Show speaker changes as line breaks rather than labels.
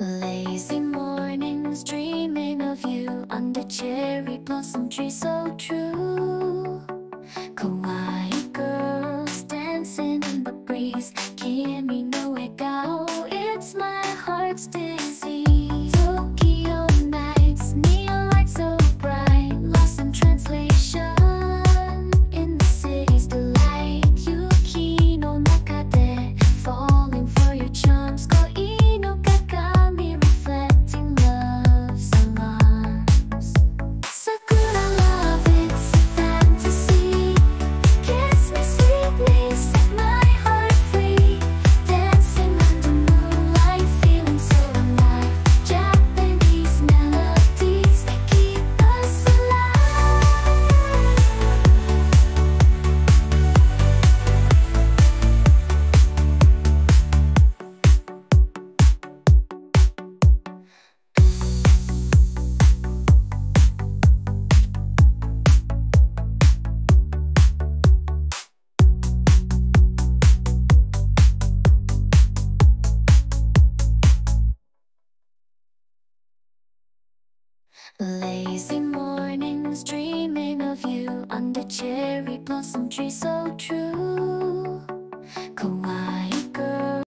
Lazy mornings dreaming of you under cherry blossom tree so true. Kawaii girls dancing in the breeze. Kimi Lazy mornings dreaming of you under cherry blossom tree so true.